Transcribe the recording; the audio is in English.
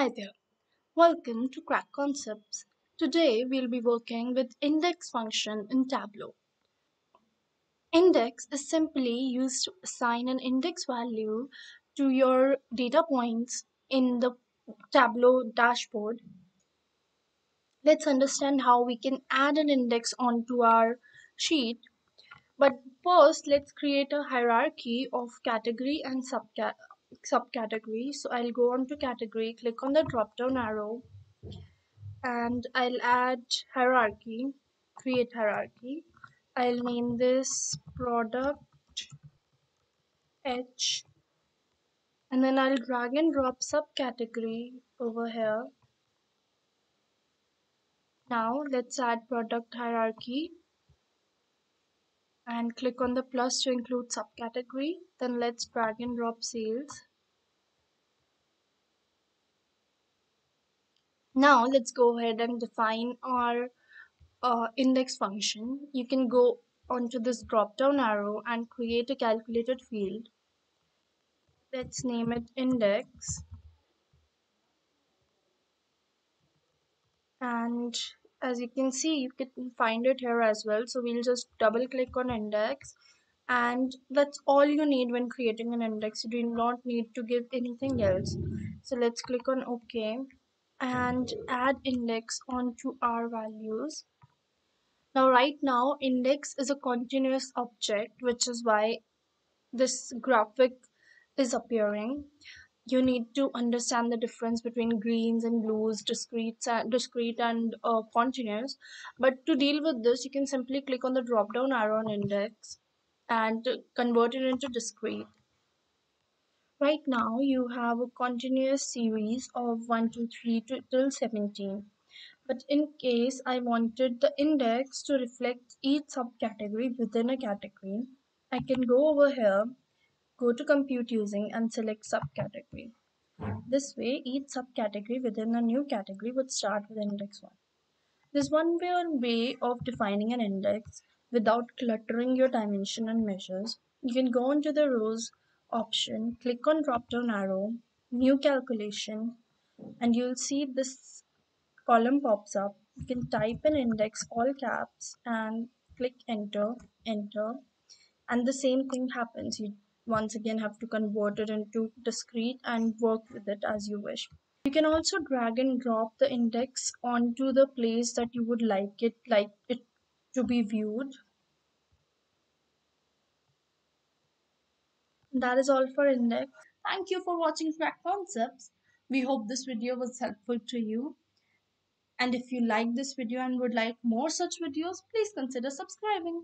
Hi there, welcome to Crack Concepts. Today we'll be working with index function in Tableau. Index is simply used to assign an index value to your data points in the Tableau dashboard. Let's understand how we can add an index onto our sheet. But first, let's create a hierarchy of category and subcategory subcategory so I'll go on to category click on the drop down arrow and I'll add hierarchy create hierarchy. I'll name this product H and then I'll drag and drop subcategory over here. Now let's add product hierarchy and click on the plus to include subcategory. Then let's drag and drop sales. Now let's go ahead and define our uh, index function. You can go onto this drop down arrow and create a calculated field. Let's name it index. And as you can see you can find it here as well. So we'll just double click on index. And that's all you need when creating an index. You do not need to give anything else. So let's click on ok and add index onto our values. Now right now index is a continuous object which is why this graphic is appearing you need to understand the difference between greens and blues discrete discrete and uh, continuous. But to deal with this you can simply click on the drop down arrow on index and convert it into discrete. Right now you have a continuous series of 1 2 3 to, till 17 but in case I wanted the index to reflect each subcategory within a category I can go over here Go to compute using and select subcategory. This way, each subcategory within a new category would start with index 1. There's one way of defining an index without cluttering your dimension and measures. You can go into the rows option, click on drop down arrow, new calculation, and you'll see this column pops up. You can type in index all caps and click enter, enter, and the same thing happens. You once again have to convert it into discrete and work with it as you wish. You can also drag and drop the index onto the place that you would like it like it to be viewed. That is all for index. Thank you for watching Crack Concepts. We hope this video was helpful to you. And if you like this video and would like more such videos, please consider subscribing.